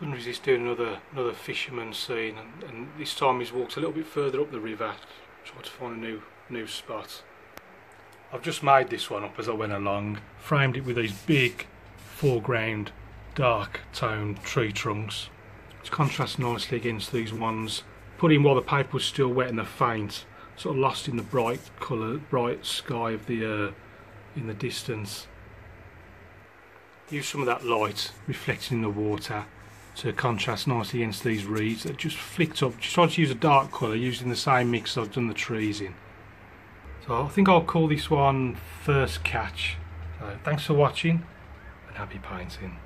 couldn't resist doing another another fisherman scene and, and this time he's walked a little bit further up the river tried to find a new new spot. I've just made this one up as I went along framed it with these big foreground dark toned tree trunks. Which contrast nicely against these ones put in while the paper was still wet and the faint sort of lost in the bright colour bright sky of the uh, in the distance. Use some of that light reflecting in the water to contrast nicely against these reeds that just flicked up. Just tried to use a dark colour using the same mix I've done the trees in. So I think I'll call this one First Catch. So thanks for watching and happy painting.